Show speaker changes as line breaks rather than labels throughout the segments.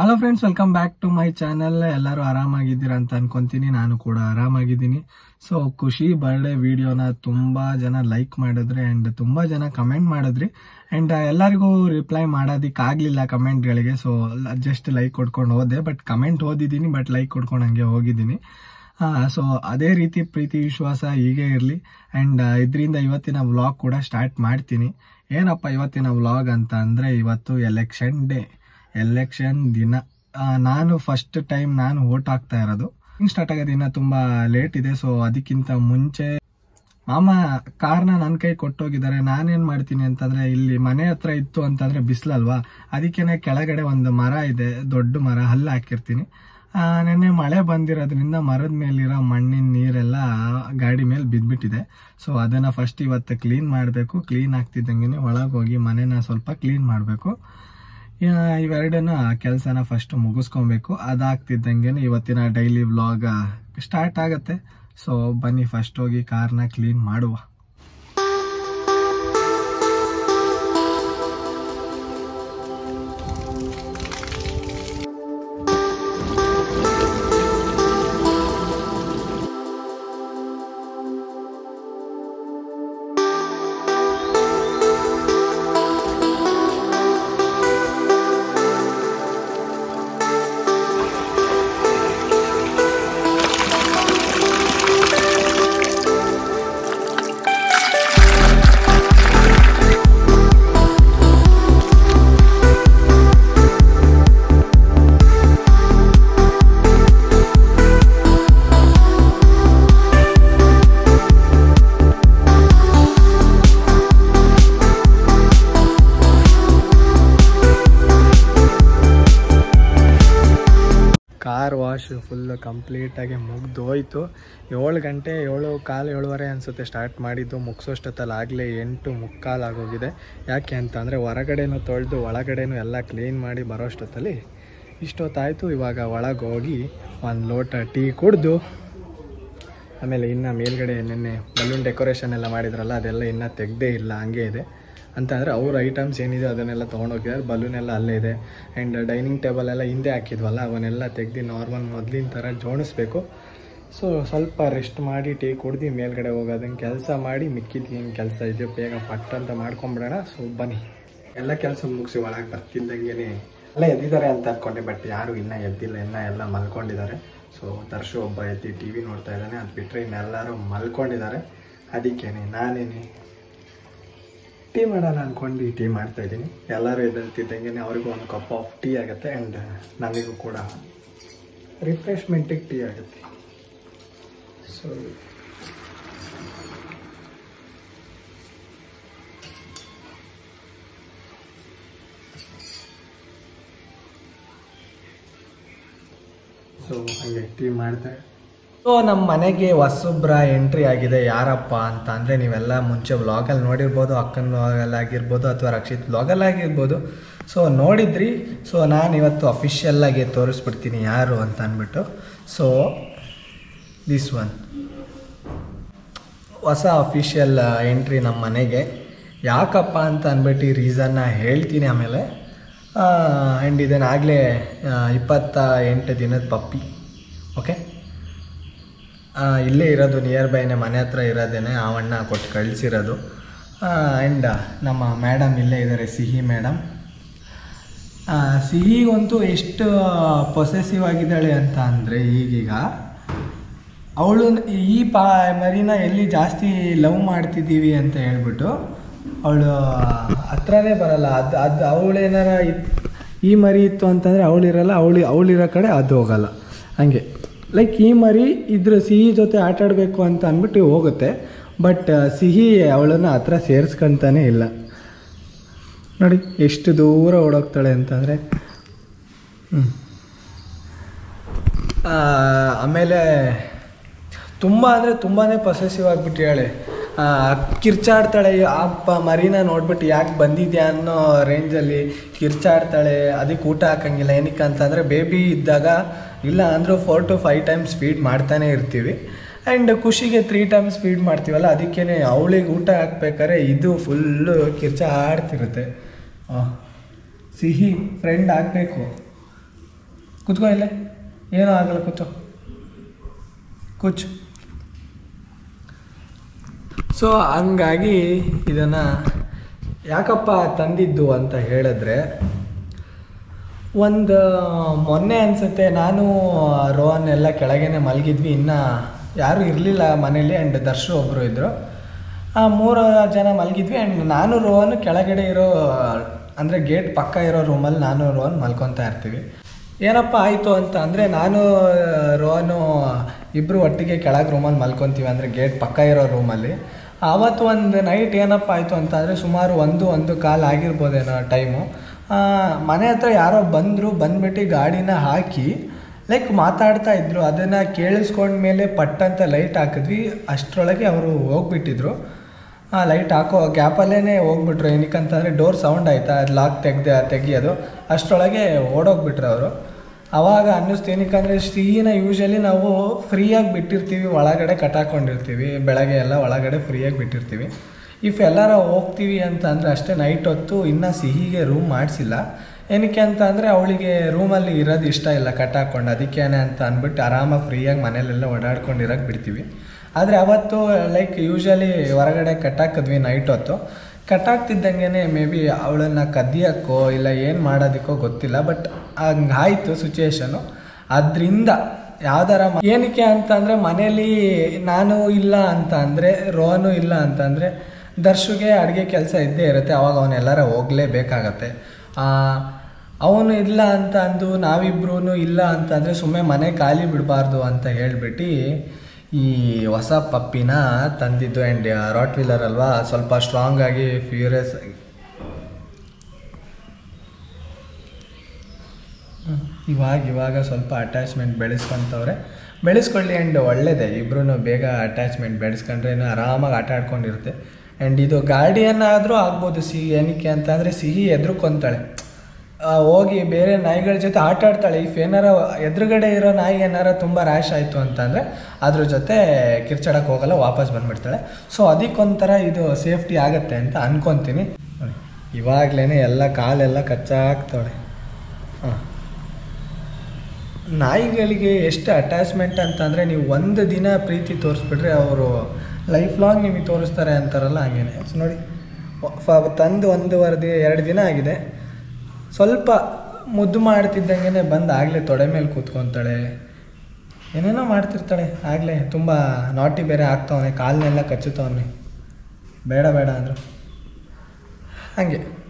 Hello friends welcome back to my channel ಎಲ್ಲರೂ ಆರಾಮಾಗಿದ್ದೀರಾ ಅಂತ ಅನ್ಕೊಂತೀನಿ. ನಾನು ಕೂಡ ಆರಾಮಾಗಿದ್ದೀನಿ. ಸೊ ಖುಷಿ ಬರ್ಡೇ ವಿಡಿಯೋನ ತುಂಬಾ ಜನ ಲೈಕ್ ಮಾಡಿದ್ರಿ ಅಂಡ್ ತುಂಬಾ ಜನ ಕಮೆಂಟ್ ಮಾಡಿದ್ರಿ. ಅಂಡ್ ಎಲ್ಲರಿಗೂ ರಿಪ್ಲೈ ಮಾಡೋದಕ್ಕಾಗಲಿಲ್ಲ ಆಗ್ಲಿಲ್ಲ ಕಮೆಂಟ್ಗಳಿಗೆ ಸೊ ಜಸ್ಟ್ ಲೈಕ್ ಕೊಡ್ಕೊಂಡು ಹೋದೆ ಬಟ್ ಕಮೆಂಟ್ ಓದಿದ್ದೀನಿ ಬಟ್ ಲೈಕ್ ಕೊಡ್ಕೊಂಡು ಹಂಗೆ ಹೋಗಿದ್ದೀನಿ. ಸೊ ಅದೇ ರೀತಿ ಪ್ರೀತಿ, ವಿಶ್ವಾಸ ಹೀಗೆ ಇರಲಿ. ಅಂಡ್ ಇದರಿಂದ ಇವತ್ತಿನ ವ್ಲಾಗ್ ಕೂಡ ಸ್ಟಾರ್ಟ್ ಮಾಡ್ತೀನಿ. ಏನಪ್ಪ ಇವತ್ತಿನ ವ್ಲಾಗ್ ಅಂತ ಅಂದರೆ ಇವತ್ತು ಎಲೆಕ್ಷನ್ ಡೇ ಎಲೆಕ್ಷನ್ ದಿನ ನಾನು ಫಸ್ಟ್ ಟೈಮ್ ನಾನು ವೋಟ್ ಹಾಕ್ತಾ ಇರೋದು. ಸ್ಟಾರ್ಟ್ ಆಗೋದು ಇನ್ನ ತುಂಬಾ ಲೇಟ್ ಇದೆ ಸೊ ಅದಕ್ಕಿಂತ ಮುಂಚೆ ಮಾಮ ಕಾರ್ನ ನನ್ನ ಕೈ ಕೊಟ್ಟೋಗಿದ್ದಾರೆ, ನಾನೇನ್ ಮಾಡ್ತೀನಿ ಅಂತಂದ್ರೆ ಇಲ್ಲಿ ಮನೆ ಹತ್ರ ಇತ್ತು ಅಂತಂದ್ರೆ ಬಿಸಿಲಲ್ವಾ? ಅದಕ್ಕೇನೆ ಕೆಳಗಡೆ ಒಂದು ಮರ ಇದೆ, ದೊಡ್ಡ ಮರ, ಹಲ್ಲು ಹಾಕಿರ್ತೀನಿ. ನೆನ್ನೆ ಮಳೆ ಬಂದಿರೋದ್ರಿಂದ ಮರದ ಮೇಲಿರೋ ಮಣ್ಣಿನ ನೀರೆಲ್ಲ ಗಾಡಿ ಮೇಲೆ ಬಿದ್ದ್ಬಿಟ್ಟಿದೆ ಸೊ ಅದನ್ನ ಫಸ್ಟ್ ಇವತ್ತು ಕ್ಲೀನ್ ಮಾಡಬೇಕು. ಕ್ಲೀನ್ ಆಗ್ತಿದ್ದಂಗೆ ಒಳಗೆ ಹೋಗಿ ಮನೆನ ಸ್ವಲ್ಪ ಕ್ಲೀನ್ ಮಾಡಬೇಕು. ಇವೆರಡನ್ನ ಕೆಲಸನ ಫಸ್ಟ್ ಮುಗಿಸ್ಕೊಬೇಕು. ಅದಾಗ್ತಿದ್ದಂಗೆ ಇವತ್ತಿನ ಡೈಲಿ ವ್ಲಾಗ್ ಸ್ಟಾರ್ಟ್ ಆಗತ್ತೆ. ಸೊ ಬನ್ನಿ ಫಸ್ಟ್ ಹೋಗಿ ಕಾರ್ನ ಕ್ಲೀನ್ ಮಾಡುವ. ಕಾರ್ ವಾಶ್ ಫುಲ್ಲು ಕಂಪ್ಲೀಟಾಗಿ ಮುಗ್ದೋಯ್ತು. ಏಳು ಗಂಟೆ, ಏಳು ಕಾಲು ಏಳುವರೆ ಅನಿಸುತ್ತೆ ಸ್ಟಾರ್ಟ್ ಮಾಡಿದ್ದು. ಮುಗಿಸೋಷ್ಟೊತ್ತಲ್ಲಿ ಆಗಲೇ ಎಂಟು ಮುಕ್ಕಾಲು ಆಗೋಗಿದೆ. ಯಾಕೆ ಅಂತಂದರೆ ಹೊರಗಡೆನೂ ತೊಳೆದು ಒಳಗಡೆನೂ ಎಲ್ಲ ಕ್ಲೀನ್ ಮಾಡಿ ಬರೋಷ್ಟೊತ್ತಲ್ಲಿ ಇಷ್ಟೊತ್ತಾಯಿತು. ಇವಾಗ ಒಳಗೆ ಹೋಗಿ ಒಂದು ಲೋಟ ಟೀ ಕುಡಿದು, ಆಮೇಲೆ ಇನ್ನು ಮೇಲ್ಗಡೆ ನಿನ್ನೆ ಬಲೂನ್ ಡೆಕೋರೇಷನ್ ಎಲ್ಲ ಮಾಡಿದ್ರಲ್ಲ, ಅದೆಲ್ಲ ಇನ್ನೂ ತೆಗ್ದೇ ಇಲ್ಲ, ಹಂಗೆ ಇದೆ. ಅಂತ ಅಂದರೆ ಅವ್ರ ಐಟಮ್ಸ್ ಏನಿದೆ ಅದನ್ನೆಲ್ಲ ತೊಗೊಂಡೋಗಿದ್ದಾರೆ ಬಲೂನ್ ಎಲ್ಲ ಅಲ್ಲೇ ಇದೆ. ಆ್ಯಂಡ್ ಡೈನಿಂಗ್ ಟೇಬಲ್ ಎಲ್ಲ ಹಿಂದೆ ಹಾಕಿದ್ವಲ್ಲ, ಅವನ್ನೆಲ್ಲ ತೆಗ್ದು ನಾರ್ಮಲ್ ಮೊದಲಿನ ಥರ ಜೋಡಿಸ್ಬೇಕು. ಸೊ ಸ್ವಲ್ಪ ರೆಸ್ಟ್ ಮಾಡಿ ಟೀ ಕುಡ್ದು ಮೇಲ್ಗಡೆ ಹೋಗೋದನ್ನು ಕೆಲಸ ಮಾಡಿ ಮಿಕ್ಕಿದ್ದು ಏನು ಕೆಲಸ ಇದೆಯೋ ಬೇಗ ಪಟ್ ಅಂತ ಮಾಡ್ಕೊಂಬಿಡೋಣ. ಸೊ ಬನ್ನಿ. ಎಲ್ಲ ಕೆಲಸ ಮುಗಿಸಿ ಒಳಗೆ ಬರ್ತಿದ್ದಂಗೆ ಎಲ್ಲ ಎದ್ದಿದ್ದಾರೆ ಅಂತ ಅಂದ್ಕೊಂಡೆ ಬಟ್ ಯಾರು ಇನ್ನೂ ಎದ್ದಿಲ್ಲ, ಇನ್ನೂ ಎಲ್ಲ ಮಲ್ಕೊಂಡಿದ್ದಾರೆ. ಸೊ ದರ್ಶು ಒಬ್ಬ ಎದ್ದು ಟಿ ವಿ ನೋಡ್ತಾ ಇದ್ದಾನೆ. ಅದು ಬಿಟ್ಟರೆ ಇನ್ನೆಲ್ಲರೂ ಮಲ್ಕೊಂಡಿದ್ದಾರೆ. ಅದಕ್ಕೇನೆ, ನಾನೇನೆ? ಟೀ ಮಾಡೋಣ ಅಂದ್ಕೊಂಡು ಟೀ ಮಾಡ್ತಾ ಇದ್ದೀನಿ. ಎಲ್ಲರೂ ಇದ್ದಂತಿದ್ದಂಗೆ ಅವ್ರಿಗೂ ಒಂದು ಕಪ್ ಆಫ್ ಟೀ ಆಗುತ್ತೆ ಆ್ಯಂಡ್ ನಮಗೂ ಕೂಡ ರಿಫ್ರೆಶ್ಮೆಂಟಿಗೆ ಟೀ ಆಗುತ್ತೆ. ಸೊ ಸೊ ಹಾಗೆ ಟೀ ಮಾಡ್ದೆ ಸೊ ನಮ್ಮ ಮನೆಗೆ ಹೊಸೊಬ್ಬರ ಎಂಟ್ರಿ ಆಗಿದೆ, ಯಾರಪ್ಪ ಅಂತ ಅಂದರೆ ನೀವೆಲ್ಲ ಮುಂಚೆ ವ್ಲಾಗಲ್ಲಿ ನೋಡಿರ್ಬೋದು, ಅಕ್ಕನ ವ್ಲಾಗಲ್ಲಿ ಆಗಿರ್ಬೋದು ಅಥವಾ ರಕ್ಷಿತ್ ವ್ಲಾಗಲ್ಲಿ ಆಗಿರ್ಬೋದು. ಸೊ ನೋಡಿದ್ರಿ. ಸೊ ನಾನು ಇವತ್ತು ಅಫಿಷಿಯಲ್ಲಾಗಿ ತೋರಿಸ್ಬಿಡ್ತೀನಿ ಯಾರು ಅಂತ ಅಂದ್ಬಿಟ್ಟು. ಸೊ ದಿಸ್ ಒನ್ ಹೊಸ ಅಫಿಷಿಯಲ್ ಎಂಟ್ರಿ ನಮ್ಮ ಮನೆಗೆ. ಯಾಕಪ್ಪ ಅಂತ ಅಂದ್ಬಿಟ್ಟು ಈ ರೀಸನ್ನ ಹೇಳ್ತೀನಿ ಆಮೇಲೆ. ಆ್ಯಂಡ್ ಇದನ್ನಾಗಲೇ ಇಪ್ಪತ್ತ ಎಂಟು ದಿನದ ಪಪ್ಪಿ. ಓಕೆ ಇಲ್ಲೇ ಇರೋದು ನಿಯರ್ ಬೈನೇ ಮನೆ ಹತ್ರ ಇರೋದೇನೆ ಆವಣ್ಣ ಕೊಟ್ಟು ಕಳಿಸಿರೋದು. ಆ್ಯಂಡ್ ನಮ್ಮ ಮೇಡಮ್ ಇಲ್ಲೇ ಇದ್ದಾರೆ ಸಿಹಿ ಮೇಡಮ್ ಸಿಹಿಗಂತೂ ಎಷ್ಟು ಪೊಸೆಸಿವ್ ಆಗಿದ್ದಾಳೆ ಅಂತ ಅಂದರೆ ಈಗೀಗ, ಅವಳು ಈ ಪಾ, ಮರಿನ ಎಲ್ಲಿ ಜಾಸ್ತಿ ಲವ್ ಮಾಡ್ತಿದ್ದೀವಿ ಅಂತ ಹೇಳ್ಬಿಟ್ಟು, ಅವಳು ಹತ್ರನೇ ಬರಲ್ಲ. ಅದು ಅದು, ಅವಳೇನಾರ ಈ ಮರಿ ಇತ್ತು ಅಂತಂದರೆ ಅವಳಿರಲ್ಲ, ಅವಳು, ಅವಳಿರೋ ಕಡೆ ಅದು ಹೋಗಲ್ಲ. ಹಂಗೆ. ಲೈಕ್ ಈ ಮರಿ ಇದ್ರ ಸಿಹಿ ಜೊತೆ ಆಟ ಆಡಬೇಕು ಅಂತ ಅಂದ್ಬಿಟ್ಟು ಹೋಗುತ್ತೆ. ಬಟ್ ಸಿಹಿ ಅವಳನ್ನು ಹತ್ರ ಸೇರಿಸ್ಕೊಂತಾನೆ ಇಲ್ಲ. ನೋಡಿ, ಎಷ್ಟು ದೂರ ಓಡೋಗ್ತಾಳೆ ಅಂತಂದರೆ. ಆಮೇಲೆ ತುಂಬ ಅಂದರೆ ತುಂಬಾ ಪೊಸೆಸಿವ್ ಆಗಿಬಿಟ್ಟಿದ್ದಾಳೆ ಕಿರ್ಚಾಡ್ತಾಳೆ ಅಪ್ಪ ಮರಿನ ನೋಡ್ಬಿಟ್ಟು ಯಾಕೆ ಬಂದಿದ್ಯಾ ಅನ್ನೋ ರೇಂಜಲ್ಲಿ ಕಿರ್ಚಾಡ್ತಾಳೆ ಅದಕ್ಕೆ ಊಟ ಹಾಕಂಗಿಲ್ಲ, ಏನಕ್ಕೆ ಅಂತಂದರೆ ಬೇಬಿ ಇದ್ದಾಗ ಇಲ್ಲ ಅಂದರೂ four to five times feed ಮಾಡ್ತಾನೆ ಇರ್ತೀವಿ. ಆ್ಯಂಡ್ ಖುಷಿಗೆ ತ್ರೀ ಟೈಮ್ಸ್ ಫೀಡ್ ಮಾಡ್ತೀವಲ್ಲ ಅದಕ್ಕೇ ಅವಳಿಗೆ ಊಟ ಹಾಕ್ಬೇಕಾದ್ರೆ ಇದು ಫುಲ್ಲು ಕಿರ್ಚಾಡ್ತಿರುತ್ತೆ ಆಡ್ತಿರುತ್ತೆ ಸಿಹಿ ಫ್ರೆಂಡ್ ಆಗಬೇಕು. ಕುತ್ಕೋ ಇಲ್ಲೇ, ಏನೂ ಆಗಲ್ಲ ಕೂತು ಕೂಚು ಸೊ ಹಂಗಾಗಿ ಇದನ್ನು ಯಾಕಪ್ಪ ತಂದಿದ್ದು ಅಂತ ಹೇಳಿದ್ರೆ, ಒಂದು ಮೊನ್ನೆ ಅನಿಸುತ್ತೆ, ನಾನು ರೋಹನ್ ಎಲ್ಲ ಕೆಳಗೇನೆ ಮಲಗಿದ್ವಿ. ಇನ್ನು ಯಾರೂ ಇರಲಿಲ್ಲ ಮನೇಲಿ ಆ್ಯಂಡ್ ದರ್ಶು ಒಬ್ಬರು ಇದ್ದರು ಆ ಮೂರು ಜನ ಮಲಗಿದ್ವಿ ಆ್ಯಂಡ್ ನಾನು ರೋಹನ್ ಕೆಳಗಡೆ ಇರೋ, ಅಂದರೆ ಗೇಟ್ ಪಕ್ಕ ಇರೋ ರೂಮಲ್ಲಿ ನಾನು ರೋಹನ್ ಮಲ್ಕೊತಾ ಇರ್ತೀವಿ. ಏನಪ್ಪ ಆಯಿತು ಅಂತ ಅಂದರೆ, ನಾನು, ರೋಹನು ಇಬ್ಬರು ಒಟ್ಟಿಗೆ ಕೆಳಗೆ ರೂಮಲ್ಲಿ ಮಲ್ಕೊತೀವಿ, ಅಂದರೆ ಗೇಟ್ ಪಕ್ಕ ಇರೋ ರೂಮಲ್ಲಿ ಆವತ್ತು ಒಂದು ನೈಟ್ ಏನಪ್ಪ ಆಯಿತು ಅಂತಂದರೆ ಸುಮಾರು ಒಂದು ಒಂದು ಕಾಲು ಆಗಿರ್ಬೋದೇನೋ ಟೈಮು ಮನೆ ಹತ್ರ ಯಾರೋ ಬಂದರು, ಬಂದ್ಬಿಟ್ಟು ಗಾಡಿನ ಹಾಕಿ ಲೈಕ್ ಮಾತಾಡ್ತಾ ಇದ್ದರು ಅದನ್ನು ಕೇಳಿಸ್ಕೊಂಡ್ಮೇಲೆ ಪಟ್ಟಂತ ಲೈಟ್ ಹಾಕಿದ್ವಿ. ಅಷ್ಟರೊಳಗೆ ಅವರು ಹೋಗ್ಬಿಟ್ಟಿದ್ರು. ಆ ಲೈಟ್ ಹಾಕೋ ಗ್ಯಾಪಲ್ಲೇ ಹೋಗ್ಬಿಟ್ರು. ಏನಕ್ಕಂತಂದರೆ ಡೋರ್ ಸೌಂಡ್ ಆಯಿತಾ? ಅದು ಲಾಕ್ ತೆಗ್ದೆ, ತೆಗಿಯೋದು. ಅಷ್ಟರೊಳಗೆ ಓಡೋಗ್ಬಿಟ್ರು ಅವರು. ಅವಾಗ ಅನ್ನಿಸ್ತು ಏನಕ್ಕಂದರೆ ಸಿಹಿನ ಯೂಶಲಿ ನಾವು ಫ್ರೀಯಾಗಿ ಬಿಟ್ಟಿರ್ತೀವಿ, ಒಳಗಡೆ ಕಟ್ಟಾಕೊಂಡಿರ್ತೀವಿ, ಬೆಳಗ್ಗೆ ಎಲ್ಲ ಒಳಗಡೆ ಫ್ರೀಯಾಗಿ ಬಿಟ್ಟಿರ್ತೀವಿ. ಇಫ್ ಎಲ್ಲಾರ ಹೋಗ್ತೀವಿ ಅಂತ ಅಂದರೆ ಅಷ್ಟೇ ನೈಟ್ ಹೊತ್ತು ಇನ್ನೂ ಸಿಹಿಗೆ ರೂಮ್ ಮಾಡಿಸಿಲ್ಲ. ಏನಕ್ಕೆ ಅಂತ ಅಂದರೆ ಅವಳಿಗೆ ರೂಮಲ್ಲಿ ಇರೋದು ಇಷ್ಟ ಇಲ್ಲ ಕಟ್ಟಾಕೊಂಡು ಅದಕ್ಕೇನೆ ಅಂತ ಅಂದ್ಬಿಟ್ಟು ಆರಾಮಾಗಿ ಫ್ರೀಯಾಗಿ ಮನೇಲೆಲ್ಲ ಓಡಾಡ್ಕೊಂಡು ಇರೋಕ್ಕೆ ಬಿಡ್ತೀವಿ. ಆದರೆ ಅವತ್ತು ಲೈಕ್ ಯೂಶಲಿ ಹೊರಗಡೆ ಕಟ್ಟಾಕಿದ್ವಿ ನೈಟ್ ಹೊತ್ತು. ಕಟ್ಟಾಗ್ತಿದ್ದಂಗೆ ಮೇ ಬಿ ಅವಳನ್ನು ಕದಿಯೋಕ್ಕೋ ಇಲ್ಲ ಏನು ಮಾಡೋದಕ್ಕೋ ಗೊತ್ತಿಲ್ಲ ಬಟ್ ಹಂಗಾಯಿತು ಸಿಚುವೇಶನು ಅದರಿಂದ ಯಾವ್ದಾರ ಏನಕ್ಕೆ ಅಂತಂದರೆ ಮನೇಲಿ ನಾನು ಇಲ್ಲ ಅಂತ ಅಂದರೆ ರೋನು ಇಲ್ಲ ಅಂತಂದರೆ ದರ್ಶುಗೆ ಅಡುಗೆ ಕೆಲಸ ಇದ್ದೇ ಇರುತ್ತೆ, ಅವಾಗ ಅವನೆಲ್ಲರ ಹೋಗಲೇಬೇಕಾಗತ್ತೆ. ಅವನು ಇಲ್ಲ ಅಂತ ಅಂದು ನಾವಿಬ್ರು ಇಲ್ಲ ಅಂತಂದರೆ ಸುಮ್ಮನೆ ಮನೆ ಖಾಲಿ ಬಿಡಬಾರ್ದು ಅಂತ ಹೇಳ್ಬಿಟ್ಟು ಈ ಹೊಸ ಪಪ್ಪಿನ ತಂದಿದ್ದು ಆ್ಯಂಡ್ ರಾಟ್ ವೀಲರ್ ಅಲ್ವಾ? ಸ್ವಲ್ಪ ಸ್ಟ್ರಾಂಗ್ ಆಗಿ ಫ್ಯೂರಿಯಸ್ ಆಗಿ. ಇವಾಗ ಇವಾಗ ಸ್ವಲ್ಪ ಅಟ್ಯಾಚ್ಮೆಂಟ್ ಬೆಳೆಸ್ಕೊಂತವ್ರೆ. ಬೆಳೆಸ್ಕೊಳ್ಳಿ ಆ್ಯಂಡ್ ಒಳ್ಳೇದೇ. ಇಬ್ಬರೂ ಬೇಗ ಅಟ್ಯಾಚ್ಮೆಂಟ್ ಬೆಳೆಸ್ಕೊಂಡ್ರೆ ಆರಾಮಾಗಿ ಆಟ ಆಡ್ಕೊಂಡಿರುತ್ತೆ. ಆ್ಯಂಡ್ ಇದು ಗಾರ್ಡಿಯನ್ನಾದರೂ ಆಗ್ಬೋದು. ಸಿಹಿ ಏನಕ್ಕೆ ಅಂತಂದರೆ ಸಿಹಿ ಎದ್ರುಕೊಂತಾಳೆ. ಹೋಗಿ ಬೇರೆ ನಾಯಿಗಳ ಜೊತೆ ಆಟ ಆಡ್ತಾಳೆ. ಇಫ್ ಏನಾರ ಎದುರುಗಡೆ ಇರೋ ನಾಯಿ ಏನಾರ ತುಂಬ ರ್ಯಾಶ್ ಆಯಿತು ಅಂತಂದರೆ ಅದ್ರ ಜೊತೆ ಕಿರ್ಚಾಡಕ್ಕೆ ಹೋಗಲ್ಲ, ವಾಪಸ್ ಬಂದುಬಿಡ್ತಾಳೆ. ಸೊ ಅದಕ್ಕೊಂಥರ ಇದು ಸೇಫ್ಟಿ ಆಗುತ್ತೆ ಅಂತ ಅಂದ್ಕೊತೀನಿ ಇವಾಗಲೇ ಎಲ್ಲ ಕಾಲೆಲ್ಲ ಕಚ್ಚಾಗ್ತಾಳೆ ಹಾಂ. ನಾಯಿಗಳಿಗೆ ಎಷ್ಟು ಅಟ್ಯಾಚ್ಮೆಂಟ್ ಅಂತಂದರೆ ನೀವು ಒಂದು ದಿನ ಪ್ರೀತಿ ತೋರಿಸ್ಬಿಟ್ರೆ ಅವರು ಲೈಫ್ ಲಾಂಗ್ ನಿಮಗೆ ತೋರಿಸ್ತಾರೆ ಅಂತಾರಲ್ಲ ಹಂಗೇನೆ. ಸೊ ನೋಡಿ ತಂದು ಒಂದೂವರೆ ಎರಡು ದಿನ ಆಗಿದೆ. ಸ್ವಲ್ಪ ಮುದ್ದು ಮಾಡ್ತಿದ್ದಂಗೆ ಬಂದು ಆಗಲೇ ತೊಡೆ ಮೇಲೆ ಕೂತ್ಕೊತಾಳೆ. ಏನೇನೋ ಮಾಡ್ತಿರ್ತಾಳೆ. ಆಗಲೇ ತುಂಬ ನಾಟಿ ಬೇರೆ ಆಗ್ತಾವನೆ ಕಾಲನ್ನೆಲ್ಲ ಕಚ್ಚುತ್ತವನೆ. ಬೇಡ ಬೇಡ ಅಂದರು. ಹಾಗೆ.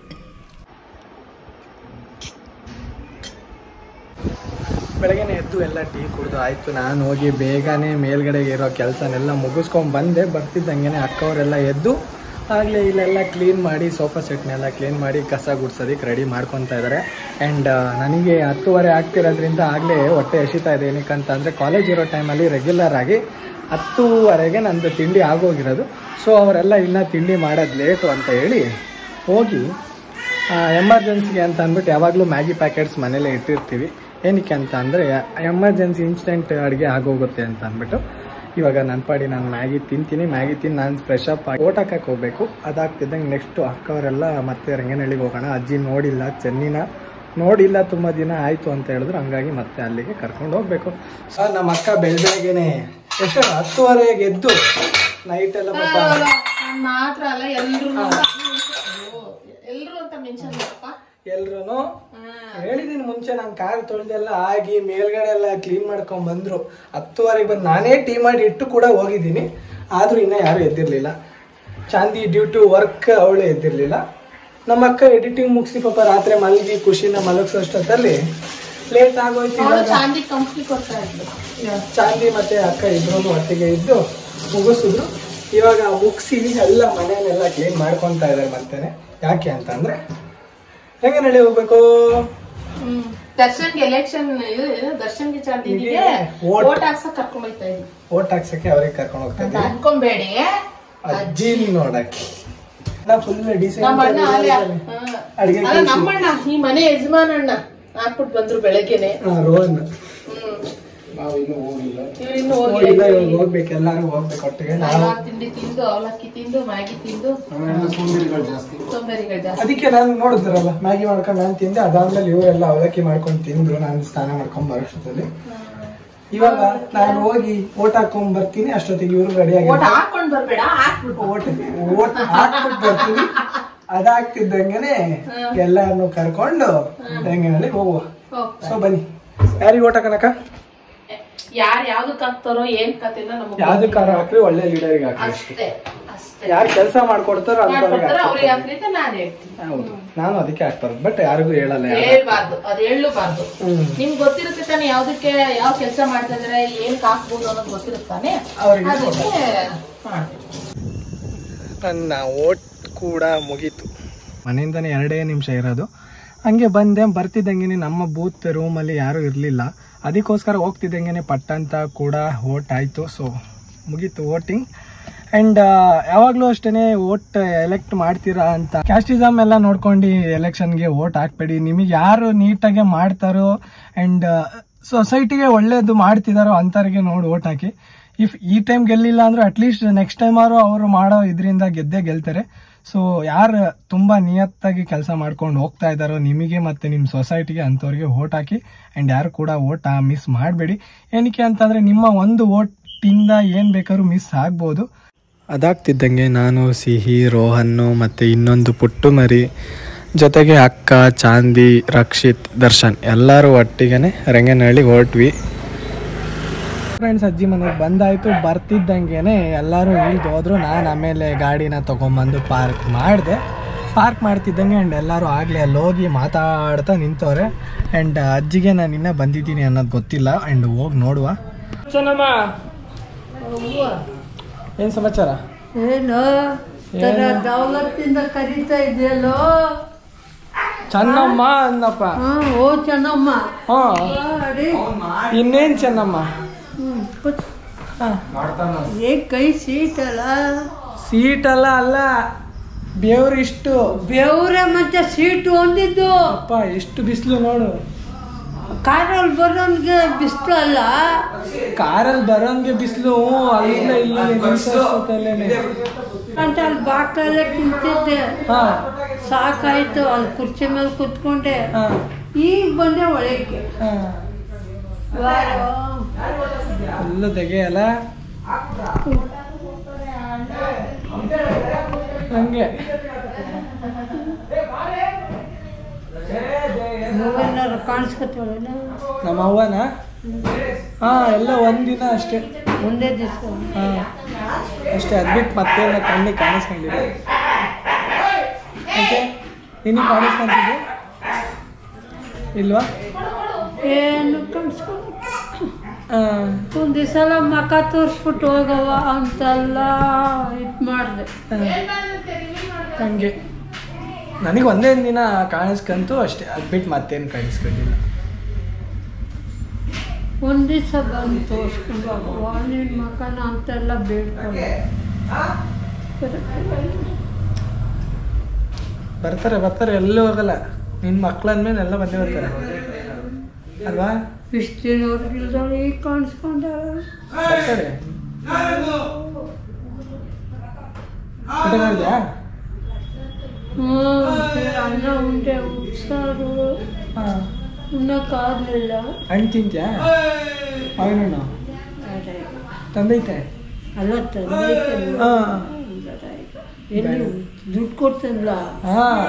ಬೆಳಗ್ಗೆ ಎದ್ದು ಎಲ್ಲ ಟೀ ಕುಡಿದು ಆಯಿತು. ನಾನು ಹೋಗಿ ಬೇಗನೆ ಮೇಲ್ಗಡೆಗೆ ಇರೋ ಕೆಲಸನೆಲ್ಲ ಮುಗಿಸ್ಕೊಂಡು ಬಂದೆ. ಬರ್ತಿದ್ದಂಗೆ ಅಕ್ಕವರೆಲ್ಲ ಎದ್ದು ಆಗಲೇ ಇಲ್ಲೆಲ್ಲ ಕ್ಲೀನ್ ಮಾಡಿ ಸೋಫಾ ಸೆಟ್ನೆಲ್ಲ ಕ್ಲೀನ್ ಮಾಡಿ ಕಸ ಗುಡ್ಸೋದಕ್ಕೆ ರೆಡಿ ಮಾಡ್ಕೊತಾ ಇದ್ದಾರೆ ಆ್ಯಂಡ್ ನನಗೆ ಹತ್ತುವರೆ ಆಗ್ತಿರೋದ್ರಿಂದ ಆಗಲೇ ಹೊಟ್ಟೆ ಎಸಿತಾ ಇದೆ. ಏನಕ್ಕಂತ ಅಂದರೆ ಕಾಲೇಜ್ ಇರೋ ಟೈಮಲ್ಲಿ ರೆಗ್ಯುಲರ್ ಆಗಿ ಹತ್ತುವರೆಗೆ ನಂದು ತಿಂಡಿ ಆಗೋಗಿರೋದು. ಸೊ ಅವರೆಲ್ಲ ಇನ್ನೂ ತಿಂಡಿ ಮಾಡೋದು ಲೇಟು ಅಂತ ಹೇಳಿ ಹೋಗಿ ಎಮರ್ಜೆನ್ಸಿಗೆ ಅಂತ ಅಂದ್ಬಿಟ್ಟು ಯಾವಾಗಲೂ ಮ್ಯಾಗಿ ಪ್ಯಾಕೆಟ್ಸ್ ಮನೇಲೇ ಇಟ್ಟಿರ್ತೀವಿ. ಏನಕ್ಕೆ ಅಂತ ಅಂದರೆ ಎಮರ್ಜೆನ್ಸಿ ಇನ್ಸ್ಟೆಂಟ್ ಅಡುಗೆ ಆಗೋಗುತ್ತೆ ಅಂತ ಅಂದ್ಬಿಟ್ಟು. ಇವಾಗ ನನ್ನ ಪಾಡಿ ನಾನು ಮ್ಯಾಗಿ ತಿಂತೀನಿ. ಮ್ಯಾಗಿ ತಿಂದು ನಾನು ಫ್ರೆಶ್ ಅಪ್ ಆಗಿ ಓಟ್ ಹಾಕಕ್ಕೆ ಹೋಗಬೇಕು. ಅದಾಗ್ತಿದ್ದಂಗೆ ನೆಕ್ಸ್ಟು ಅಕ್ಕವರೆಲ್ಲ ಮತ್ತೆ ರಂಗನಹಳ್ಳಿಗೆ ಹೋಗೋಣ. ಅಜ್ಜಿ ನೋಡಿಲ್ಲ ಚೆನ್ನಿನ ನೋಡಿಲ್ಲ ತುಂಬ ದಿನ ಆಯಿತು ಅಂತ ಹೇಳಿದ್ರು. ಹಂಗಾಗಿ ಮತ್ತೆ ಅಲ್ಲಿಗೆ ಕರ್ಕೊಂಡು ಹೋಗಬೇಕು. ಸೊ ನಮ್ಮ ಅಕ್ಕ ಬೆಳಗ್ಗೆನೆ ಎಷ್ಟು ಹತ್ತುವರೆಗೆ ಎದ್ದು ನೈಟ್ ಎಲ್ಲ
ಮಾತ್ರ ಅಲ್ಲ ಎಲ್ಲರೂ ಎಲ್ಲರೂ ಅಂತ ಮೆನ್ಷನ್
ಎಲ್ರು ಹೇಳಿದೀನಿ ಮುಂಚೆ ನಾನು ಕಾರ್ ತೊಳೆದೆಲ್ಲ ಆಗಿ ಮೇಲ್ಗಡೆ ಎಲ್ಲ ಕ್ಲೀನ್ ಮಾಡ್ಕೊಂಡ್ ಬಂದ್ರು. ಹತ್ತುವರೆಗೆ ಬಂದು ನಾನೇ ಟೀ ಮಾಡಿ ಇಟ್ಟು ಕೂಡ ಹೋಗಿದ್ದೀನಿ. ಆದ್ರೂ ಇನ್ನ ಯಾರು ಎದ್ದಿರ್ಲಿಲ್ಲ. ಚಾಂದಿ ಡ್ಯೂ ಟು ವರ್ಕ್ ಅವಳು ಎದ್ದಿರ್ಲಿಲ್ಲ. ನಮ್ಮ ಅಕ್ಕ ಎಡಿಟಿಂಗ್ ಮುಗಿಸಿ ಪಾಪ ರಾತ್ರಿ ಮಲಗಿ ಖುಷಿನ ಮಲಗಿಸೋಷ್ಟೊತ್ತಲ್ಲಿ ಲೇಟ್ ಆಗೋಯ್ತು
ಚಾಂದಿ
ಮತ್ತೆ ಅಕ್ಕ ಇಬ್ರು ಒಟ್ಟಿಗೆ ಇದ್ದು ಮುಗಿಸಿದ್ರು. ಇವಾಗ ಮುಗಿಸಿ ಎಲ್ಲ ಮನೆಯನ್ನೆಲ್ಲ ಕ್ಲೀನ್ ಮಾಡ್ಕೊಂತ ಇದ್ದಾರೆ ಮತ್ತೆ ಯಾಕೆ ಅಂತ ಅಂದ್ರೆ ಹೆಂಗೆ ನಡಿ ಹೋಗ್ಬೇಕು?
ದರ್ಶನ್ಗೆ ಎಲೆಕ್ಷನ್ ದರ್ಶನ್ಗೆ
vote.
ಓಟ್. ಹಾಕ್ಸಕ್ ಕರ್ಕೊಂಡ್ ಹೋಗ್ತಾ ಇದ್ವಿ.
ಓಟ್ ಹಾಕ್ಸಕ್ಕೆ ಅವ್ರಿಗೆ ಕರ್ಕೊಂಡು ಹೋಗ್ತಾ
ಅನ್ಕೊಂಬೇಡಿ.
ಅಜ್ಜಿ ನೋಡಕ್ಕೆ. ಫುಲ್
ನಮ್ಮ ಅಣ್ಣ ಈ ಮನೆ ಯಜಮಾನಣ್ಣ ಹಾಕ್ಬಿಟ್ಟು ಬಂದ್ರು ಬೆಳಗ್ಗೆನೆ.
ರೋಹನ್.
ಹ್ಮ್
ನಾವು ಇನ್ನೂ ಹೋಗಿಲ್ಲ.
ಇವ್ರು ಇನ್ನೂ ಹೋಗಿಲ್ಲ.
ಇಲ್ಲ ಇವಾಗ ಹೋಗ್ಬೇಕು. ಎಲ್ಲಾರು ಹೋಗ್ಬೇಕು ಒಟ್ಟಿಗೆ. ನಾವು
ತಿಂಡಿ ತಿಂದು ಅವಲಕ್ಕಿ ತಿಂದು ಮ್ಯಾಗಿ ತಿಂದು.
ಸೋಂಬೇರಿಗಳು ಜಾಸ್ತಿ.
ಸೋಂಬೇರಿಗಳು ಜಾಸ್ತಿ.
ಅದಕ್ಕೆ ನಾನು ನೋಡಿದ್ರಲ್ಲ ಮ್ಯಾಗಿ ಮಾಡ್ಕೊಂಡು ನಾನು ತಿಂದೆ. ಅದಾದ್ಮೇಲೆ ಇವರೆಲ್ಲ ಅವಲಕ್ಕಿ ಮಾಡ್ಕೊಂಡು ತಿಂದ್ರು. ನಾನು ಸ್ನಾನ ಮಾಡ್ಕೊಂಡ್ ಬರೋಷ್ಟದಲ್ಲಿ ಇವಾಗ ನಾನು ಹೋಗಿ ಓಟ್ ಹಾಕೊಂಡ್ ಬರ್ತೀನಿ. ಅಷ್ಟೊತ್ತಿಗೆ ಇವರು ರೆಡಿ ಆಗಿ
ಓಟ್ ಹಾಕೊಂಡ್ ಬರ್ಬೇಡ ಹಾಕ್ಬಿಟ್ಟು.
ಓಟ್ ಓಟ್ ಹಾಕ್ಬಿಟ್ಟು ಬರ್ತೀನಿ. ಅದಾಗ್ತಿದ್ದಂಗೆನೆ ಎಲ್ಲಾರನ್ನು ಕರ್ಕೊಂಡು ಹೋಗುವ.
ಹೋಗ್.
ಸೊ ಬನ್ನಿ. ಯಾರಿಗೆ ಓಟ ಹಾಕನಕ
ಯಾರ್ ಯಾವ್ದಕ್ ಹಾಕ್ತಾರೋ ಏನ್ ಕತೆ ನಮಗ್
ಯಾವ್ದು ಕಾರ ಹಾಕ್ರಿ ಒಳ್ಳೆ ಲೀಡರ್ಗೆ ಹಾಕ್ರಿ
ಅಷ್ಟೇ
ಯಾರು ಕೆಲಸ ಮಾಡ್ಕೊಡ್ತಾರೋ.
ಅವ್ರಿಗೆ ಹಾಕ್ರಿ ಅಂತ ನಾನ್ ಹೇಳ್ತೀನಿ.
ಹೌದು ನಾನು ಅದಕ್ಕೆ ಹಾಕ್ತಾರೆ. ಬಟ್ ಯಾರಿಗೂ ಹೇಳಲ್ಲ
ಹೇಳ್ಬಾರ್ದು ಅದ್ ಹೇಳಬಾರ್ದು. ನಿಮ್ಗೆ ಗೊತ್ತಿರುತ್ತೆ ತಾನೆ ಯಾವ್ದಕ್ಕೆ ಯಾವ ಕೆಲಸ ಮಾಡ್ತಾ ಇದಾರೆ ಏನ್ ಹಾಕ್ಬೋದು ಅನ್ನೋದು ಗೊತ್ತಿರುತ್ತೆ ತಾನೆ?
ಅವ್ರಿಗೆ ನನ್ನ ಓಟ್ ಕೂಡ ಮುಗೀತು. ಮನೆಯಿಂದನೇ ಎರಡೇ ನಿಮಿಷ ಇರೋದು. ಹಂಗೆ ಬಂದೆ ಬರ್ತಿದ್ದಂಗೆ ನಮ್ಮ ಬೂತ್ ರೂಮಲ್ಲಿ ಯಾರೂ ಇರಲಿಲ್ಲ. ಅದಕ್ಕೋಸ್ಕರ ಹೋಗ್ತಿದ್ದಂಗೆ ಪಟ್ಟ ಅಂತ ಕೂಡ ಓಟ್ ಆಯಿತು ಸೊ ಮುಗೀತು ವೋಟಿಂಗ್ ಆ್ಯಂಡ್ ಯಾವಾಗಲೂ ಅಷ್ಟೇ ಓಟ್ ಎಲೆಕ್ಟ್ ಮಾಡ್ತೀರಾ ಅಂತ. ಕ್ಯಾಸ್ಟಿಸಮ್ ಎಲ್ಲ ನೋಡ್ಕೊಂಡು ಎಲೆಕ್ಷನ್ಗೆ ಓಟ್ ಹಾಕ್ಬೇಡಿ. ನಿಮಗೆ ಯಾರು ನೀಟಾಗೆ ಮಾಡ್ತಾರೋ ಆ್ಯಂಡ್ ಸೊಸೈಟಿಗೆ ಒಳ್ಳೇದು ಮಾಡ್ತಿದಾರೋ ಅಂಥವ್ರಿಗೆ ನೋಡಿ ಓಟ್ ಹಾಕಿ. ಇಫ್ ಈ ಟೈಮ್ ಗೆಲ್ಲಿಲ್ಲ ಅಂದ್ರೆ ಅಟ್ಲೀಸ್ಟ್ ನೆಕ್ಸ್ಟ್ ಟೈಮ್ ಆರು ಅವರು ಮಾಡೋ ಇದರಿಂದ ಗೆದ್ದೇ ಗೆಲ್ತಾರೆ. ಸೊ ಯಾರು ತುಂಬಾ ನಿಯತ್ತಾಗಿ ಕೆಲಸ ಮಾಡ್ಕೊಂಡು ಹೋಗ್ತಾ ಇದ್ದಾರೋ ನಿಮಗೆ ಮತ್ತೆ ನಿಮ್ಮ ಸೊಸೈಟಿಗೆ ಅಂಥವ್ರಿಗೆ ಓಟ್ ಹಾಕಿ ಆ್ಯಂಡ್ ಯಾರು ಕೂಡ ಓಟ್ ಮಿಸ್ ಮಾಡಬೇಡಿ. ಏನಕ್ಕೆ ಅಂತಂದರೆ ನಿಮ್ಮ ಒಂದು ಓಟಿಂದ ಏನು ಬೇಕಾದ್ರೂ ಮಿಸ್ ಆಗ್ಬೋದು. ಅದಾಗ್ತಿದ್ದಂಗೆ ನಾನು, ಸಿಹಿ, ರೋಹನ್ನು ಮತ್ತು ಇನ್ನೊಂದು ಪುಟ್ಟು ಮರಿ ಜೊತೆಗೆ ಅಕ್ಕ, ಚಾಂದಿ, ರಕ್ಷಿತ್, ದರ್ಶನ್ ಎಲ್ಲರೂ ಒಟ್ಟಿಗೆ ರಂಗನಹಳ್ಳಿ ಹೊರಟ್ವಿ. ಫ್ರೆಂಡ್ಸ್ ಅಜ್ಜಿ ಮನೆಗೆ ಬಂದಾಯ್ತು ಬರ್ತಿದ್ದಂಗೆನೆ ಎಲ್ಲರೂ ಇಳ್ದು ಹೋದ್ರು. ನಾನು ಆಮೇಲೆ ಗಾಡಿನ ತಗೊಂಬಂದು ಪಾರ್ಕ್ ಮಾಡಿದೆ. ಪಾರ್ಕ್ ಮಾಡ್ತಿದ್ದಂಗೆ ಆ್ಯಂಡ್ ಎಲ್ಲರೂ ಆಗಲೇ ಅಲ್ಲಿ ಹೋಗಿ ಮಾತಾಡ್ತಾ ನಿಂತವ್ರೆ. ಆ್ಯಂಡ್ ಅಜ್ಜಿಗೆ ನಾನು ಇನ್ನೂ ಬಂದಿದ್ದೀನಿ ಅನ್ನೋದು ಗೊತ್ತಿಲ್ಲ. ಆ್ಯಂಡ್ ಹೋಗಿ ನೋಡುವ. ಚೆನ್ನಮ್ಮ ಏನು ಸಮಾಚಾರ?
ಏನು? ಕರೀತಾ ಇದೆಯಲ್ಲೋ?
ಚೆನ್ನಮ್ಮ ಅನ್ನಪ್ಪ.
ಹಾ ಓ ಚೆನ್ನಮ್ಮ.
ಇನ್ನೇನು ಚೆನ್ನಮ್ಮ?
ಹ್ಮ್ ಕೂತ್.
ಹಾಂ
ಏ ಕೈ ಸೀಟಲ್ಲ
ಸೀಟಲ್ಲ ಅಲ್ಲ ಬೇವ್ರು ಇಷ್ಟು.
ಬೆವ್ರೆ ಮತ್ತೆ ಸೀಟು ಹೊಂದಿದ್ದು
ಅಪ್ಪ ಎಷ್ಟು ಬಿಸಿಲು ನೋಡು.
ಕಾರಲ್ಲಿ ಬರೋನ್ಗೆ ಬಿಸ್ಲು ಅಲ್ಲ?
ಕಾರಲ್ಲಿ ಬರೋಂಗೆ ಬಿಸಿಲು ಅಲ್ಲ ಇಲ್ಲಿ
ಅಂತ ಅಲ್ಲಿ ಬಾಕ್ಲಲ್ಲೇ ಕುಂತಿದ್ದೆ.
ಹಾ.
ಸಾಕಾಯ್ತು ಅಲ್ಲಿ ಕುರ್ಚಿ ಮೇಲೆ ಕುತ್ಕೊಂಡೆ.
ಹಾ.
ಈಗ ಬಂದೆ ಒಳಗೆ.
ಫುಲ್ಲು ತೆಗೆಯಲ್ಲ? ಹಂಗೆ. ನಮ್ಮ ಅವ್ವನ ಹಾ ಎಲ್ಲ ಒಂದಿನ ಅಷ್ಟೇ.
ಒಂದೇ ದಿವಸ.
ಹಾ. ಅಷ್ಟೇ ಅದ್ಬಿಟ್ಟು ಮತ್ತೆ ಕಣ್ಣಿಗೆ ಕಾಣಿಸ್ಕೊಂಡಿದೆ. ಓಕೆ ನಿನಗೆ ಕಾಣಿಸ್ಕೊಂತಿದ್ದೆ ಇಲ್ವಾ?
ಏನು ಕಾಣಿಸ್ಕೊಂಡು ಒಂದ್ ದಿವಸ ಮಕ ತೋರಿಸ್ಬಿಟ್ಟು ಹೋಗವ ಅಂತೆಲ್ಲ ಇದು ಮಾಡಿದೆ.
ಹಂಗೆ. ನನಗೆ ಒಂದೇ ದಿನ ಕಾಣಿಸ್ಕಂತು ಅಷ್ಟೇ ಅದು ಬಿಟ್ಟು ಮತ್ತೇನು ಕಾಣಿಸ್ಕೊಂಡಿಲ್ಲ.
ಒಂದ್ ದಿವಸ ಬಂದು ತೋರಿಸ್ಕೊಂಡು ನಿನ್ನ ಅಂತೆಲ್ಲ ಬೇಡ್ಕೊಂಡೆ
ಬರ್ತಾರೆ ಬರ್ತಾರೆ ಎಲ್ಲೂ ಹೋಗಲ್ಲ. ನಿನ್ನ ಮಕ್ಳಂದ್ಮೇಲೆ ಎಲ್ಲ ಬಂದೇ ಬರ್ತಾರೆ. ಅಲ್ವಾ?
ಇಷ್ಟು ದಿನವ್ರಿಗಿಲ್ದಳು ಈಗ ಕಾಣಿಸ್ಕೊಂಡಾಳ ಹ್ಞೂ ಅನ್ನ ಉಂಡೆ ಉಪ್ಸಾರು
ಹಾಂ
ಉಣ್ಣಕ್ಕಾಗಲಿಲ್ಲ
ಹಣ್ಣು ತಿಂತ್ಯಾ
ಅದೇ
ತಂದೈತೆ
ಅಲ್ಲ ತಂದೈತೆ ಎಲ್ಲಿ ದುಡ್ಡು ಕೊಡ್ತಲ್ಲ
ಹಾಂ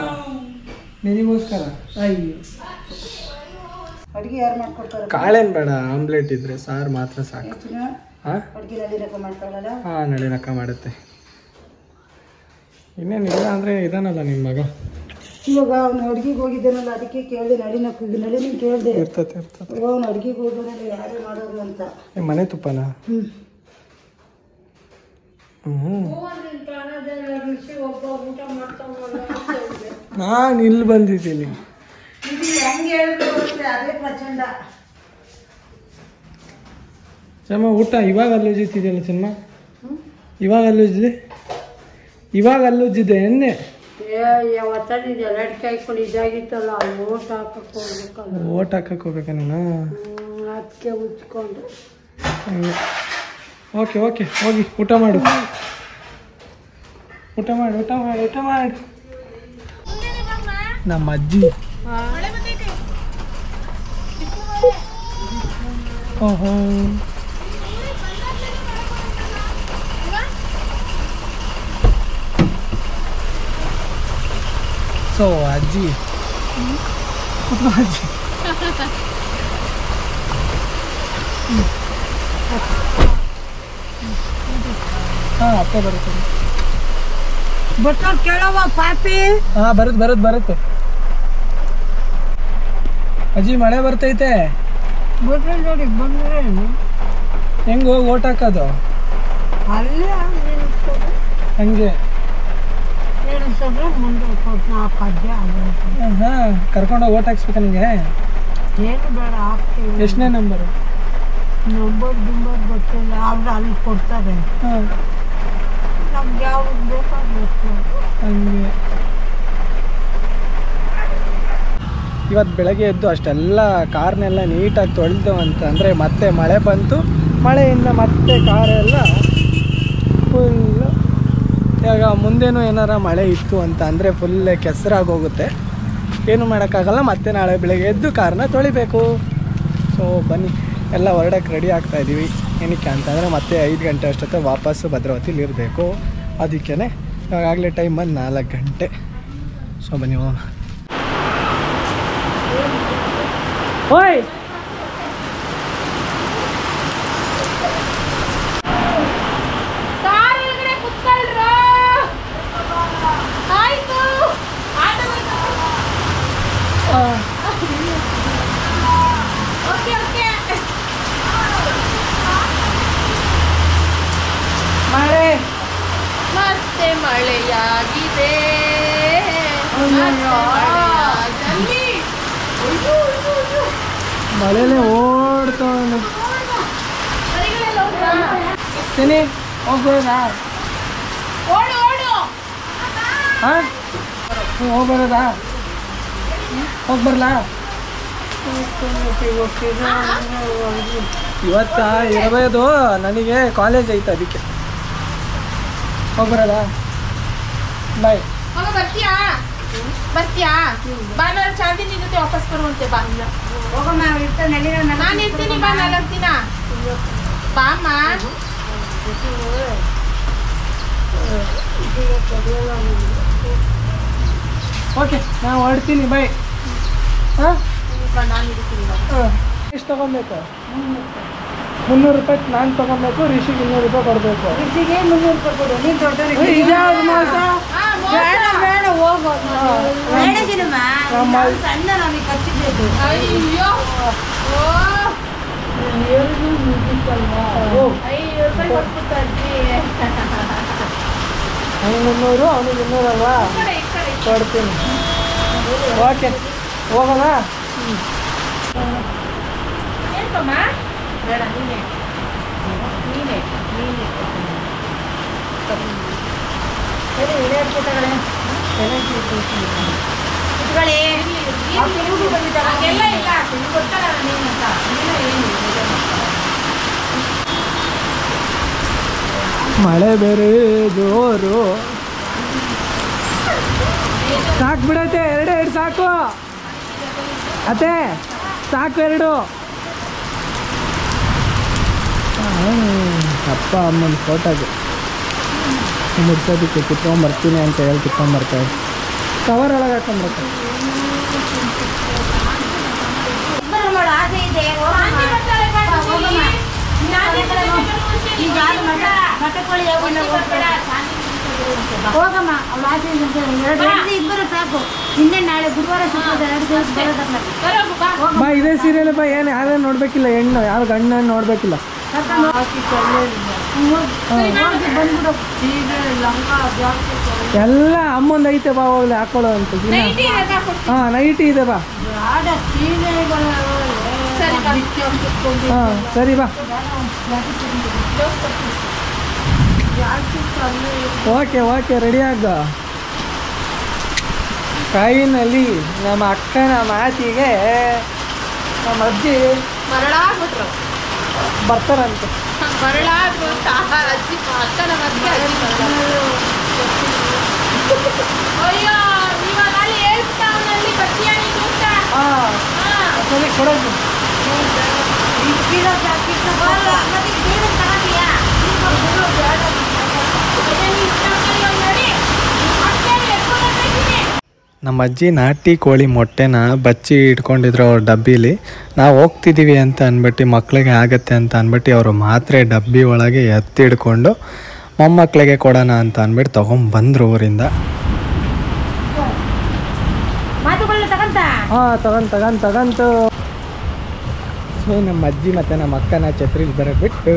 ನಿನಗೋಸ್ಕರ
ಅಯ್ಯೋ
ಅಡುಗೆ ಯಾರು ಮಾಡ್ಕೊಡ್ತಾರೆ?
ಕಾಳೆನ್ ಬೇಡ ಆಮ್ಲೆಟ್ ಇದ್ರೆ ಸಾರ್ ಮಾತ್ರ ಸಾಕು. ಹಾ
ಅಡುಗೆ ನಳಿರಕ ಮಾಡ್ಕೊಳ್ಳಲ್ಲ
ಹಾಂ ನಳಿನಕ್ಕ ಮಾಡುತ್ತೆ. ಇನ್ನೇನಿಲ್ಲ ಅಂದರೆ ಇದಾನಲ್ಲ ನಿಮ್ಮ ಮಗ.
ಇವಾಗ ಅವ್ನು ಅಡುಗೆಗೆ ಹೋಗಿದ್ದಾನಲ್ಲ ಅದಕ್ಕೆ ಕೇಳಿದೆ ನಳಿನಕ್ಕ ನಳಿನ ಕೇಳಿದೆ.
ಇರ್ತತೆ ಇರ್ತತೆ.
ಅವ್ನು ಅಡುಗೆಗೆ ಹೋಗೋದ್ರಲ್ಲಿ ಯಾರು ಮಾಡೋದು ಅಂತ.
ಏ, ಮನೆ ತುಪ್ಪನ?
ಹ್ಞೂ
ಹ್ಞೂ
ಋಷಿ ಒಬ್ಬ ಊಟ ಮಾಡ್ತಾವಲ್ಲ
ನಾನು ಇಲ್ಲಿ ಬಂದಿದ್ದೀನಿ.
ಇದು ಹೆಂಗೆ ಹೇಳಿದ್ರು ಅದೇ ಪ್ರಚಂಡ.
ಚಮ್ಮ ಊಟ ಇವಾಗ ಅಲ್ಲುಜಿತಿದೆಯಲ್ಲ ಚೆನ್ನ ಇವಾಗ ಅಲ್ಲುಜಿದೆ ಇವಾಗ ಅಲ್ಲುಜಿದೆ ಎಣ್ಣೆ?
ಹಾಕೊಂಡು ಇದಾಗಿತ್ತಲ್ಲ ಅಲ್ಲಿ ಓಟ್ ಹಾಕಕ್ಕೆ ಹೋಗ್ಬೇಕಲ್ಲ.
ಓಟ್ ಹಾಕಕ್ಕೆ ಹೋಗ್ಬೇಕಾ ನಾನು
ಅದಕ್ಕೆ
ಓಕೆ ಓಕೆ ಹೋಗಿ ಊಟ ಮಾಡು. ಊಟ ಮಾಡು ಊಟ ಮಾಡು ಊಟ ಮಾಡು. ನಮ್ಮ ಅಜ್ಜಿ. ಓಹೋ ಸೊ ಅಜ್ಜಿ ಕೂತ್ಕೋ ಅಜ್ಜಿ ಹಾಂ ಅತ್ತೆ ಬರುತ್ತೆ
ಬರ್ತಾವ್ ಕೇಳವ ಪಾಪಿ
ಹಾಂ ಬರುತ್ತೆ ಬರುತ್ತೆ ಬರುತ್ತೆ ಅಜ್ಜಿ ಮಳೆ ಬರ್ತೈತೆ?
ನೋಡಿ ಬಂದ್ರೆ
ಹೆಂಗ್ ಹೋಗಿ ಓಟ್ ಹಾಕೋದು.
ಅಲ್ಲೇ
ಹಂಗೆ ಹಾಂ ಕರ್ಕೊಂಡೋಗಿ ಓಟ್ ಹಾಕ್ಸ್ಬೇಕು ನನಗೆ
ಏನು ಬೇಡ ಹಾಕ್ತೀವಿ
ಎಷ್ಟನೇ ನಂಬರು?
ನಂಬರ್ ಗಿಂಬರ್ ಗೊತ್ತಿಲ್ಲ ಆದ್ರೆ ಅಲ್ಲಿ ಕೊಡ್ತಾರೆ.
ಹಾಂ
ನಮ್ಗೆ ಯಾವ್ದು ಬೇಕಾಗಬೇಕು
ಹಂಗೆ. ಇವತ್ತು ಬೆಳಗ್ಗೆ ಎದ್ದು ಅಷ್ಟೆಲ್ಲ ಕಾರ್ನೆಲ್ಲ ನೀಟಾಗಿ ತೊಳೆದು ಅಂತ ಅಂದರೆ ಮತ್ತೆ ಮಳೆ ಬಂತು. ಮಳೆಯಿಂದ ಮತ್ತೆ ಕಾರೆಲ್ಲ ಫುಲ್ಲು ಇವಾಗ ಮುಂದೇನು ಏನಾರ ಮಳೆ ಇತ್ತು ಅಂತ ಅಂದರೆ ಫುಲ್ ಕೆಸರಾಗಿ ಹೋಗುತ್ತೆ. ಏನು ಮಾಡೋಕ್ಕಾಗಲ್ಲ, ಮತ್ತೆ ನಾಳೆ ಬೆಳಗ್ಗೆ ಎದ್ದು ಕಾರನ್ನ ತೊಳಿಬೇಕು. ಸೊ ಬನ್ನಿ, ಎಲ್ಲ ಹೊರಡಕ್ಕೆ ರೆಡಿ ಆಗ್ತಾ ಇದ್ದೀವಿ ಏನಕ್ಕೆ ಅಂತಂದರೆ ಮತ್ತೆ ಐದು ಗಂಟೆ ಅಷ್ಟೊತ್ತೆ ವಾಪಸ್ಸು ಭದ್ರಾವತಿಲಿ ಇರಬೇಕು. ಅದಕ್ಕೇ ಇವಾಗಲೇ ಟೈಮ್ ಬಂದು ನಾಲ್ಕು ಗಂಟೆ. ಸೊ ಬನ್ನಿ ಹೋಗೋಣ.
ಓಕೆ
ಮಳೆ.
ಮತ್ತೆ ಮಳೆಯಾಗಿದೆ ಮತ್ತೆ ಮಳೆಯಾದಲ್ಲಿ ಅಯ್ಯೋ, ಅಯ್ಯೋ, ಅಯ್ಯೋ.
ಮಳೆಲೇ
ಹೋದ್ರಾ?
ತಿನಿ ಹೋಗ್ಬೋದಾ? ಹಾಂ? ಹೋಗ್ಬರೋದಾ ಹೋಗಿ ಬರಲಾ ಇವತ್ತ ಇರಬಹುದು ನನಗೆ ಕಾಲೇಜ್ ಐತೆ ಅದಕ್ಕೆ. ಹೋಗ್ಬರೋದಾ? ಬಾಯ್
ಬರ್ತೀಯಾ? ಬರ್ತೀಯಾ? ಭಾನುವಾರ ಚಾಂದಿನಿ ಜೊತೆ ವಾಪಸ್ ಬರುವಂತೆ ಬಾ.
ಹೋಗಮ್ಮ ಇರ್ತಾನೆ
ನಾನು ಇರ್ತೀನಿ ಬಾ ನಾಲ್ಕು ದಿನ. ಬಾಮ್ಮ
ಓಕೆ ನಾ ಹೊರಡ್ತೀನಿ ಬೈ. ಹಾಂ?
ನಾನು ಇರ್ತೀನಿ.
ಎಷ್ಟು ತೊಗೊಬೇಕು? ಮುನ್ನೂರು ರೂಪಾಯಿ ನಾನು ತಗೋಬೇಕು ರಿಷಿಗೆ ಇನ್ನೂರು ರೂಪಾಯಿ ಕೊಡಬೇಕು.
ಬಿಸಿಗೆ ಮುನ್ನೂರು ರೂಪಾಯಿ ಕೊಡು ನೀನು
ಮುನ್ನೂರು ಅವನಿಗೆ ಇನ್ನೂರಲ್ವಾ ಕೊಡ್ತೀನಿ. ಓಕೆ ಹೋಗೋಣ?
ಏನ್ಕಮ್ಮ? ಬೇಡ ನೀನೆ ನೀನೆ ನೀನೆ ಇಲ್ಲ ಏನು ಮಾಡ್ಕೊಬೇಡ.
ಮಳೆ ಬೇರೆ ಜೋರು. ಸಾಕು ಬಿಡತ್ತೆ ಎರಡು ಎರಡು ಸಾಕು. ಅತ್ತೆ ಸಾಕು ಎರಡು. ಅಪ್ಪ ಅಮ್ಮನ ಫೋಟೋಗೆ. ಮುಡ್ಸೋದಕ್ಕೆ ಕಿತ್ಕೊಂಬರ್ತೀನಿ ಅಂತ ಹೇಳಿ ಕಿತ್ಕೊಂಬರ್ತಾರೆ ಕವರ್ ಒಳಗೆ ಹಾಕೊಂಬರ್ತಾರೆ
ಹೋಗ್ಬೇಡ. ಹೋಗಮ್ಮ ಆಸೆ. ಎರಡು ಇಬ್ಬರು ಸಾಕು. ನಿನ್ನೆ ನಾಳೆ ಗುರುವಾರ ಶುಕ್ರವಾರ ಎರಡು ದಿವಸ ಬರೋದಲ್ಲ.
ಬಾ.
ಬಾ ಇದೇ ಸೀರಿಯಲ್ ಬಾ. ಏನು ಯಾರು ನೋಡ್ಬೇಕಿಲ್ಲ ಹೆಣ್ಣು ಯಾರು ಗಂಡ ನೋಡ್ಬೇಕಿಲ್ಲ. ಎಲ್ಲ ಅಮ್ಮಂದು ಐತೆ ಬಾ ಹೋಗ್ಲಿ ಹಾಕೊಳ್ಳೋ ಅಂತ. ಹಾ ನೈಟಿ ಇದೆ ಬಾ. ಹಾಂ ಸರಿ ಬಾ. ಓಕೆ ಓಕೆ ರೆಡಿ ಆಗ. ಕೈನಲ್ಲಿ ನಮ್ಮ ಅಕ್ಕನ ಮಾತಿಗೆ ನಮ್ಮ ಅಜ್ಜಿ
ಮರಳಾಗ್ಬಿಟ್ರು.
ಬರ್ತಾರಂತೆ.
ಅಂತ ಅಜ್ಜಿ ಅಕ್ಕನ ಮತ್ತೆ ಅಜ್ಜಿ ಮರಳಾಗ್ರು. ಅಯ್ಯೋ ಇವಾಗ ಅಲ್ಲಿ ಹೇಳ್ತಾವನಲ್ಲಿ ಬರ್ತೀಯ ನೀನು ಅಂತ?
ಹಾಂ.
ಹಾ.
ಸರಿ ಕೊಡೋದು. ನಮ್ಮ ಅಜ್ಜಿ ನಾಟಿ ಕೋಳಿ ಮೊಟ್ಟೆನ ಬಚ್ಚಿ ಇಟ್ಕೊಂಡಿದ್ರು ಅವ್ರ ಡಬ್ಬಿಲಿ. ನಾವು ಹೋಗ್ತಿದ್ದೀವಿ ಅಂತ ಅಂದ್ಬಿಟ್ಟು ಮಕ್ಕಳಿಗೆ ಆಗತ್ತೆ ಅಂತ ಅಂದ್ಬಿಟ್ಟು ಅವರು ಮಾತ್ರೆ ಡಬ್ಬಿ ಒಳಗೆ ಎತ್ತಿ ಹಿಡ್ಕೊಂಡು ಮೊಮ್ಮಕ್ಕಳಿಗೆ ಕೊಡೋಣ ಅಂತ ಅಂದ್ಬಿಟ್ಟು ತೊಗೊಂಬಂದ್ರು ಊರಿಂದ. ಹಾಂ ತಗೊಂಡ್ ತಗೊಂಡ್ ತಗಂತು. ಸೊ ನಮ್ಮ ಅಜ್ಜಿ ಮತ್ತು ನಮ್ಮ ಅಕ್ಕನ ಛತ್ರಿಗೆ ಬರ ಬಿಟ್ಟು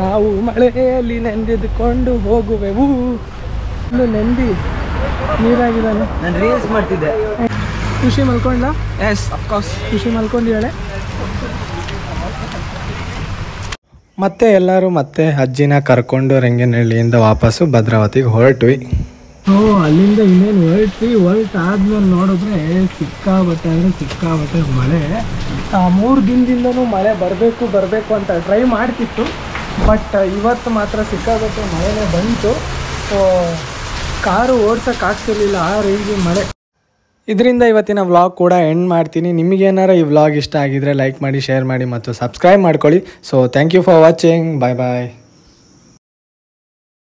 ನಾವು ಮಳೆಯಲ್ಲಿ ನೆಂದಿದ್ಕೊಂಡು ಹೋಗುವೆವು. ನೆಂದಿ ನೀರಾಗಿದ್ದಾನೆ.
ನಾನು ರೀಲ್ಸ್ ಮಾಡ್ತಿದ್ದೆ.
ಖುಷಿ ಮಲ್ಕೊಂಡ್ಲ?
ಎಸ್ ಅಫ್ಕೋರ್ಸ್
ಖುಷಿ ಮಲ್ಕೊಂಡಿದ್ದಾಳೆ. ಮತ್ತೆ ಎಲ್ಲರೂ ಮತ್ತೆ ಅಜ್ಜಿನ ಕರ್ಕೊಂಡು ರಂಗನಹಳ್ಳಿಯಿಂದ ವಾಪಸ್ಸು ಭದ್ರಾವತಿಗೆ ಹೊರಟ್ವಿ. ಓ ಅಲ್ಲಿಂದ ಇನ್ನೇನು ಹೊರಟ್ವಿ? ಹೊರಟ ಆದ್ಮೇಲೆ ನೋಡಿದ್ರೆ ಸಿಕ್ಕಾಬಟ್ಟೆ ಅಂದರೆ ಸಿಕ್ಕಾಬಟ್ಟೆ ಮಳೆ. ಮೂರು ದಿನದಿಂದನೂ ಮಳೆ ಬರಬೇಕು ಬರಬೇಕು ಅಂತ ಟ್ರೈ ಮಾಡ್ತಿತ್ತು. ಬಟ್ ಇವತ್ತು ಮಾತ್ರ ಸಿಕ್ಕಾಗುತ್ತೆ ಮಳೆನೇ ಬಂತು. ಕಾರು ಓಡ್ಸೋಕೆ ಆಗ್ತಿರ್ಲಿಲ್ಲ ಆ ರೀತಿ ಮಳೆ. ಇದರಿಂದ ಇವತ್ತಿನ ವ್ಲಾಗ್ ಕೂಡ ಎಂಡ್ ಮಾಡ್ತೀನಿ. ನಿಮಗೇನಾರ ಈ ವ್ಲಾಗ್ ಇಷ್ಟ ಆಗಿದ್ರೆ ಲೈಕ್ ಮಾಡಿ ಶೇರ್ ಮಾಡಿ ಮತ್ತು ಸಬ್ಸ್ಕ್ರೈಬ್ ಮಾಡ್ಕೊಳ್ಳಿ. So thank you for watching bye bye